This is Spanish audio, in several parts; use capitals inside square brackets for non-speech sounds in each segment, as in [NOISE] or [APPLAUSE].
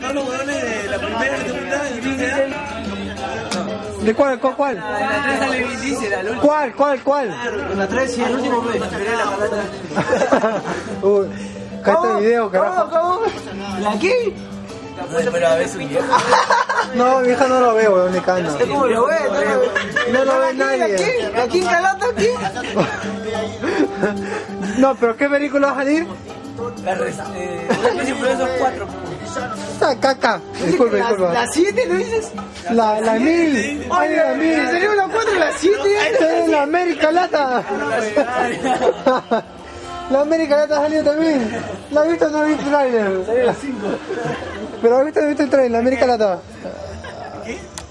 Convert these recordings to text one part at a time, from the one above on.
Todos los huevones de la primera, segunda y tercera. ¿De cuál, cuál, cuál? La 3 sale Vin Diesel, al último. ¿Cuál, cuál, cuál? En la 3 sí, el último mes. Esperé la carrera. [LAUGHS] Uy, video, carajo. ¿Cómo? ¿La qué? Pero a veces. [LAUGHS] No, vieja no lo veo, weón, ni cana. ¿Cómo lo? No lo ve nadie. ¿Aquí? ¿Aquí en Calata? ¿Aquí? [LAUGHS] No, pero ¿qué película va a salir? La res- eh, Rápidos y Furiosos 4. Esa caca. Disculpe, ¿La, disculpa. ¿La 7 no dices? La, la mil. Ay, la mil. ¿Salió la 4 y la 7? Es la América Lata. La América Lata ha salido también. ¿La has visto o no has visto el trailer? Salió la 5. Pero has visto, has visto el trailer, la América Lata.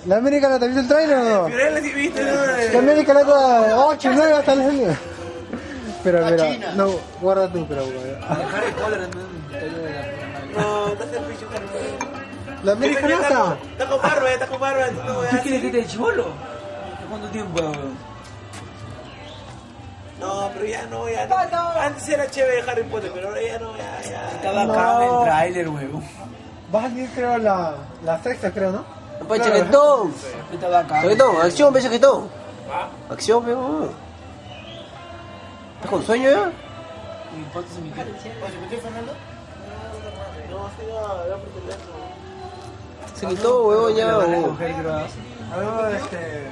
¿La América Lata, has visto el trailer o no? Pero viste, ¿no? La América Lata 8 y 9 hasta la salida. Pero mira, no, guarda tú, pero. Harry Potter La América Está con- Está con barba, está con barba. tú no ¿Tú veas. quieres que te chivolo? ¿Cuánto tiempo, weón? No, pero ya no, ya no. Antes era chévere Harry Potter, pero ahora ya no, ya, ya. Estaba No. acá en el trailer, weón. Va a salir, creo, la, la sexta, creo, ¿no? Pues chaquetón. Estaba acá. Chaquetón, acción, ve chaquetón. Acción, ve, weón. ¿Estás con sueño ya? Se. No, sí, no, ya por teléfono. Se quitó, weón, ya. Algo, este.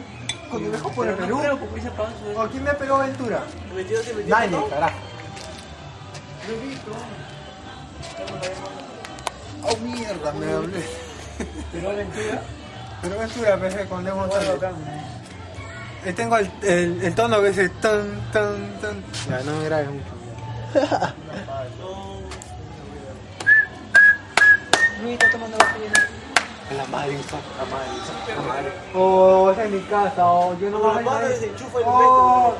Cuando viajó por el Perú. es- ¿O quién me pegó Ventura? Nadie, ¿no? carajo. Oh, mierda, me hablé. Pero Aventura. Pero Ventura, pensé con Leo González. Y tengo el, el, el tono que dice tan, tan, tan. Ya, no me grabes mucho. [LAUGHS] Luis está tomando la A la madre, a la madre, a la madre. Oh, esa es mi casa, oh, yo no No, me lo manda, se enchufa y lo Oh.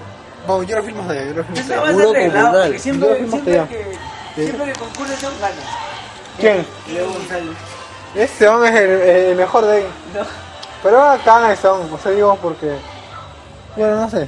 Vamos, yo lo filmo de allá, yo lo Eso allá. a siempre, Yo firmo siempre, que, siempre que concurre son ganas. ¿Quién? Leo González. Este hombre es el, el mejor de ahí. No. Pero acá son, o sea, digo porque. Bueno, no sé.